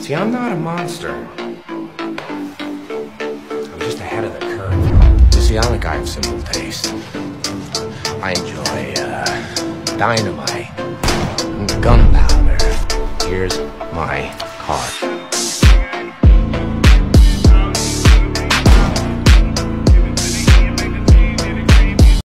See, I'm not a monster. I'm just ahead of the curve. You see, I'm a guy of simple taste. I enjoy, uh, dynamite and gunpowder. Here's my